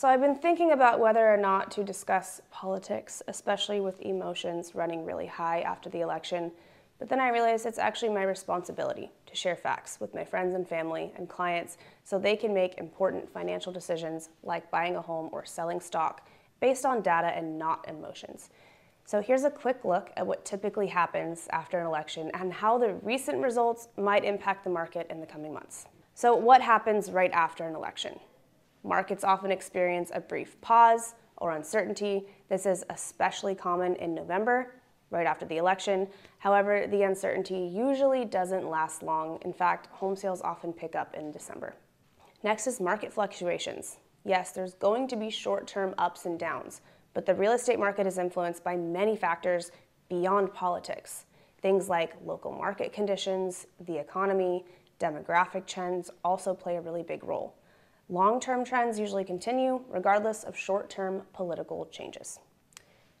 So I've been thinking about whether or not to discuss politics, especially with emotions running really high after the election. But then I realized it's actually my responsibility to share facts with my friends and family and clients so they can make important financial decisions like buying a home or selling stock based on data and not emotions. So here's a quick look at what typically happens after an election and how the recent results might impact the market in the coming months. So what happens right after an election? Markets often experience a brief pause or uncertainty. This is especially common in November, right after the election. However, the uncertainty usually doesn't last long. In fact, home sales often pick up in December. Next is market fluctuations. Yes, there's going to be short term ups and downs, but the real estate market is influenced by many factors beyond politics. Things like local market conditions, the economy, demographic trends also play a really big role. Long-term trends usually continue regardless of short-term political changes.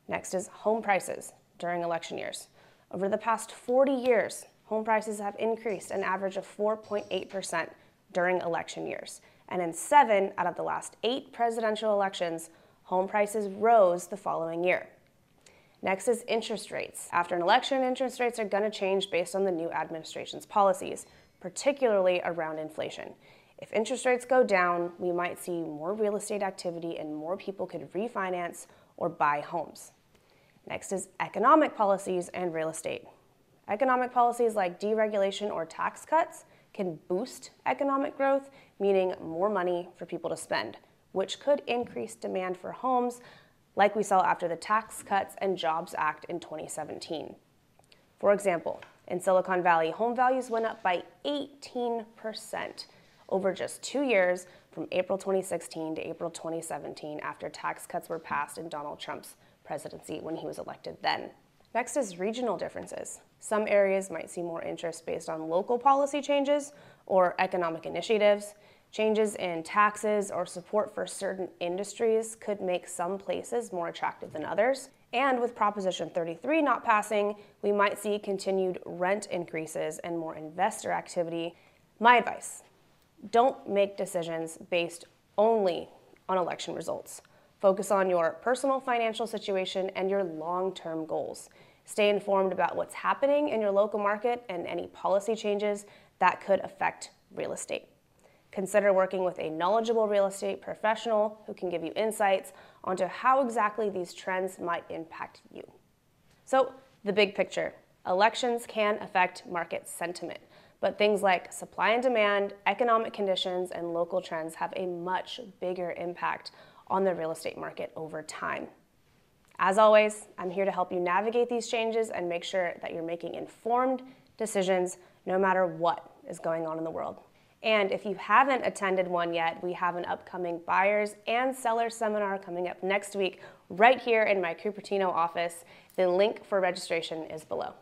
Next is home prices during election years. Over the past 40 years, home prices have increased an average of 4.8% during election years. And in seven out of the last eight presidential elections, home prices rose the following year. Next is interest rates. After an election, interest rates are going to change based on the new administration's policies, particularly around inflation. If interest rates go down, we might see more real estate activity and more people could refinance or buy homes. Next is economic policies and real estate. Economic policies like deregulation or tax cuts can boost economic growth, meaning more money for people to spend, which could increase demand for homes like we saw after the Tax Cuts and Jobs Act in 2017. For example, in Silicon Valley, home values went up by 18 percent over just two years from April 2016 to April 2017 after tax cuts were passed in Donald Trump's presidency when he was elected then. Next is regional differences. Some areas might see more interest based on local policy changes or economic initiatives. Changes in taxes or support for certain industries could make some places more attractive than others. And with Proposition 33 not passing, we might see continued rent increases and more investor activity. My advice don't make decisions based only on election results. Focus on your personal financial situation and your long term goals. Stay informed about what's happening in your local market and any policy changes that could affect real estate. Consider working with a knowledgeable real estate professional who can give you insights onto how exactly these trends might impact you. So, the big picture elections can affect market sentiment. But things like supply and demand, economic conditions, and local trends have a much bigger impact on the real estate market over time. As always, I'm here to help you navigate these changes and make sure that you're making informed decisions no matter what is going on in the world. And if you haven't attended one yet, we have an upcoming buyers and sellers seminar coming up next week right here in my Cupertino office. The link for registration is below.